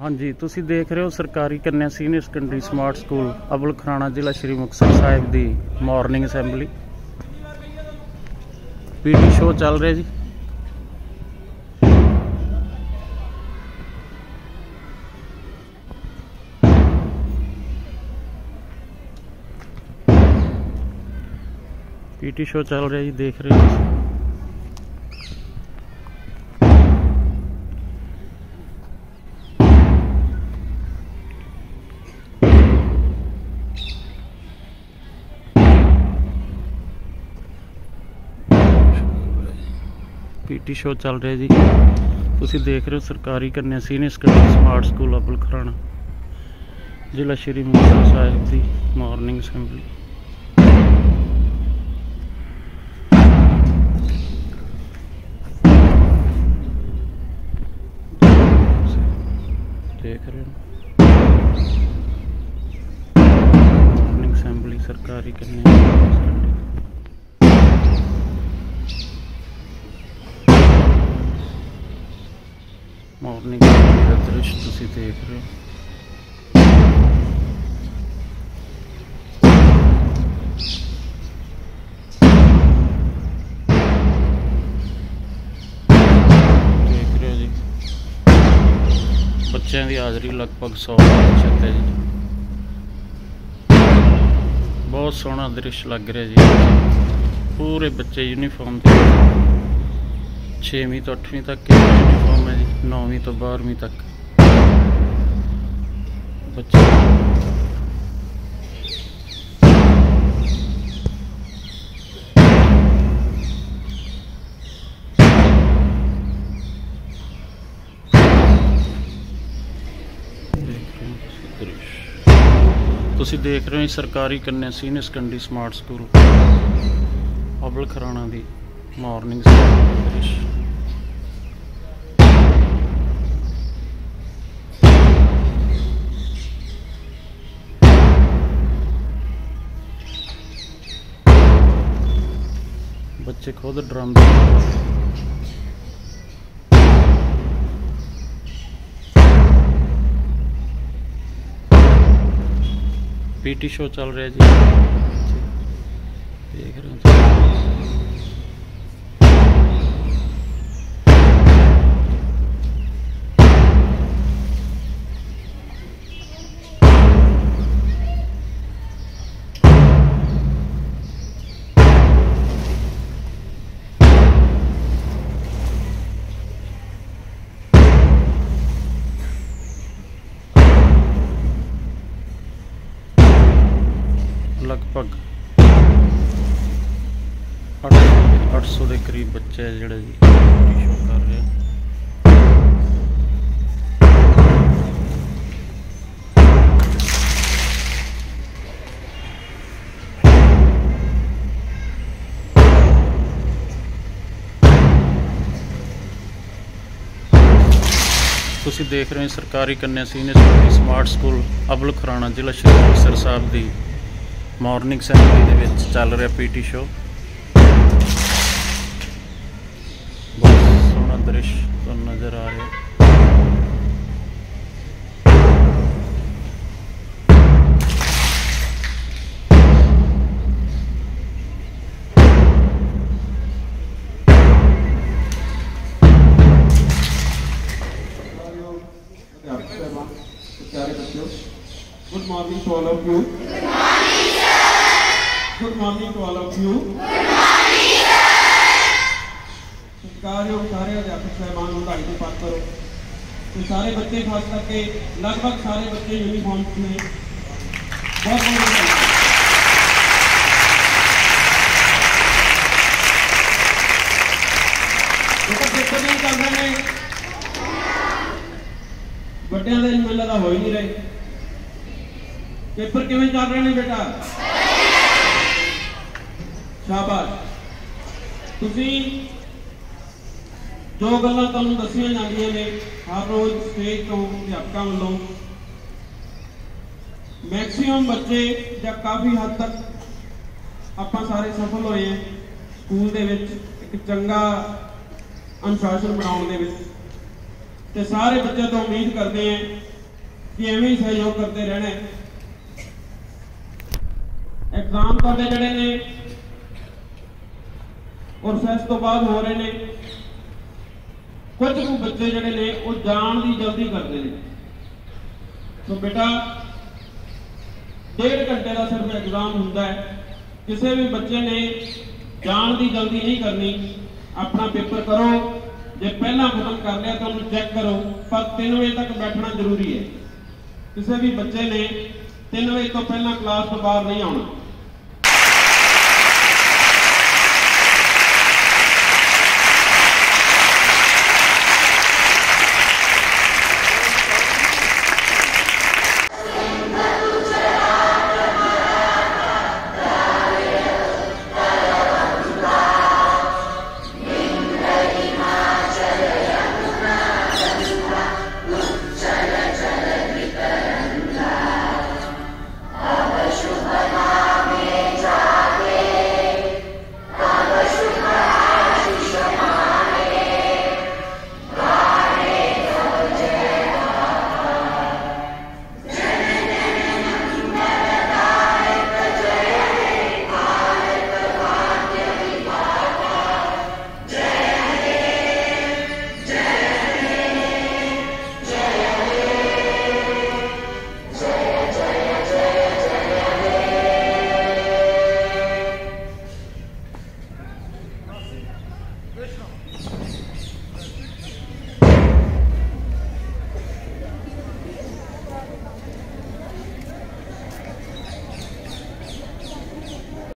ਹਾਂਜੀ, ਤੁਸੀਂ ਦੇਖ ਰਹੇ ਹੋ ਸਰਕਾਰੀ ਕੰਨਿਆ senior secondary smart school Abul Khurana ਜ਼ਿਲ੍ਹਾ ਸ਼੍ਰੀ ਮੁਕਤਸਰ ਸਾਹਿਬ ਦੀ ਮਾਰਨਿੰਗ ਅਸੈਂਬਲੀ ਪੀਟੀ ਸ਼ੋਅ ਚੱਲ ਰਿਹਾ ਜੀ। ਪੀਟੀ ਸ਼ੋਅ ਚੱਲ ਰਿਹਾ ਜੀ, ਦੇਖ ਰਹੇ ਹੋ ਪੀਟੀ ਸ਼ੋਅ ਚੱਲ ਰਿਹਾ ਜੀ। ਤੁਸੀਂ ਦੇਖ ਰਹੇ ਹੋ ਸਰਕਾਰੀ ਕੰਨਿਆ senior secondary smart school Abul Khurana. ਜ਼ਿਲ੍ਹਾ ਸ਼੍ਰੀ ਮੁਕਤਸਰ ਸਾਹਿਬ ਦੀ ਮਾਰਨਿੰਗ ਅਸੈਂਬਲੀ ਦੇਖ ਰਹੇ ਹੋ। ਮਾਰਨਿੰਗ ਅਸੈਂਬਲੀ ਸਰਕਾਰੀ ਕੰਨਿਆ ਮਾਰਨਿੰਗ ਦਾ ਦ੍ਰਿਸ਼ ਤੁਸੀਂ ਦੇਖ ਰਹੇ ਹੋ। ਦੇਖ ਰਹੇ ਹੋ ਜੀ। ਬੱਚਿਆਂ ਦੀ ਹਾਜ਼ਰੀ ਲਗਭਗ 100% ਹੈ ਜੀ। ਬਹੁਤ ਸੋਹਣਾ ਦ੍ਰਿਸ਼ ਲੱਗ ਰਿਹਾ ਜੀ। ਪੂਰੇ ਬੱਚੇ ਯੂਨੀਫਾਰਮ ਦੇ 6ਵੀਂ ਤੋਂ 8ਵੀਂ ਤੱਕ ਯੂਨੀਫਾਰਮ ਹੈ ਜੀ। 9ਵੀਂ ਤੋਂ 12ਵੀਂ ਤੱਕ। ਬੱਚੇ। ਤੁਸੀਂ ਦੇਖ ਰਹੇ ਹੋ ਸਰਕਾਰੀ ਕੰਨਿਆ senior secondary smart school. Abul Khurana ਦੀ ਮਾਰਨਿੰਗ ਦ੍ਰਿਸ਼। ਬੱਚੇ ਖੁਦ ਡਰਮ ਪੀਟੀ ਸ਼ੋ ਚੱਲ ਰਿਹਾ ਜੀ ਦੇਖ ਰਹੇ ਹੋ ਤੁਸੀਂ। ਲਗਭਗ 800 800 ਦੇ ਕਰੀਬ ਬੱਚੇ ਆ ਜਿਹੜੇ ਜੀ ਸ਼ੋ ਕਰ ਰਹੇ। ਆ ਤੁਸੀਂ ਦੇਖ ਰਹੇ ਹੋ ਸਰਕਾਰੀ ਕੰਨਿਆ senior smart school Abul Khurana ਜ਼ਿਲ੍ਹਾ ਸ਼੍ਰੀ ਮੁਕਤਸਰ ਸਾਹਿਬ ਦੀ ਮਾਰਨਿੰਗ ਅਸੈਂਬਲੀ ਦੇ ਵਿੱਚ ਚੱਲ ਰਿਹਾ ਪੀਟੀ ਸ਼ੋ ਬਹੁਤ ਸੋਹਣਾ ਦ੍ਰਿਸ਼ ਤੁਹਾਨੂੰ ਨਜ਼ਰ ਆ ਰਿਹਾ। ਅਧਿਆਪਕ ਸਾਹਿਬਾਨ ਤੇ ਪਿਆਰੇ ਬੱਚਿਓ, good sir good morning to all of you good morning sir ਸਾਰੇ ਅਧਿਆਪਕ ਸਾਹਿਬਾਨ ਵਧਾਈ ਦੇ ਪਾਤਰ ਤੇ ਸਾਰੇ ਬੱਚੇ ਖਾਸ ਕਰਕੇ, ਲਗਭਗ ਸਾਰੇ ਬੱਚੇ ਯੂਨੀਫਾਰਮ ਨੇ। ਬਹੁਤ ਬਹੁਤ ਵੱਡਿਆਂ ਦੇ ਮੈਨੂੰ ਲੱਗਦਾ ਹੋ ਹੀ ਨਹੀਂ ਰਹੇ। ਪੇਪਰ ਕਿਵੇਂ ਚੱਲ ਰਹੇ ਨੇ ਬੇਟਾ? ਸ਼ਾਬਾਸ਼। ਤੁਸੀਂ ਜੋ ਗੱਲਾਂ ਤੁਹਾਨੂੰ ਦੱਸੀਆਂ ਜਾਂਦੀਆਂ ਨੇ ਹਰ ਰੋਜ਼ ਸਟੇਜ ਤੋਂ ਅਧਿਆਪਕਾਂ ਵੱਲੋਂ ਮੈਕਸਿਮਮ ਬੱਚੇ ਜਾਂ ਕਾਫੀ ਹੱਦ ਤੱਕ ਆਪਾਂ ਸਾਰੇ ਸਫਲ ਹੋਏ ਹਾਂ ਸਕੂਲ ਦੇ ਵਿੱਚ, ਇੱਕ ਚੰਗਾ ਅਨੁਸ਼ਾਸਨ ਬਣਾਉਣ ਦੇ ਵਿੱਚ। ਤੇ ਸਾਰੇ ਬੱਚਿਆਂ ਤੋਂ ਉਮੀਦ ਕਰਦੇ ਹਾਂ ਕਿ ਐਵੇਂ ਹੀ ਸਹਿਯੋਗ ਕਰਦੇ ਰਹਿਣਾ ਐਗਜ਼ਾਮ ਤੁਹਾਡੇ ਜਿਹੜੇ ਨੇ ਔਰ ਸੈਸ ਤੋਂ ਬਾਅਦ ਹੋ ਰਹੇ ਨੇ। ਕੁਝ ਕੁ ਬੱਚੇ ਜਿਹੜੇ ਨੇ, ਉਹ ਜਾਣ ਦੀ ਜਲਦੀ ਕਰਦੇ ਨੇ। ਸੋ ਬੇਟਾ, ਡੇਢ ਘੰਟੇ ਦਾ ਸਿਰਫ ਐਗਜ਼ਾਮ ਹੁੰਦਾ ਹੈ। ਕਿਸੇ ਵੀ ਬੱਚੇ ਨੇ ਜਾਣ ਦੀ ਜਲਦੀ ਨਹੀਂ ਕਰਨੀ, ਆਪਣਾ ਪੇਪਰ ਕਰੋ। ਜੇ ਪਹਿਲਾਂ ਖਤਮ ਕਰ ਲਿਆ ਤਾਂ ਉਹਨੂੰ ਚੈੱਕ ਕਰੋ, ਪਰ 3 ਵਜੇ ਤੱਕ ਬੈਠਣਾ ਜ਼ਰੂਰੀ ਹੈ। ਕਿਸੇ ਵੀ ਬੱਚੇ ਨੇ 3 ਵਜੇ ਤੋਂ ਪਹਿਲਾਂ ਕਲਾਸ ਤੋਂ ਬਾਹਰ ਨਹੀਂ ਆਉਣਾ।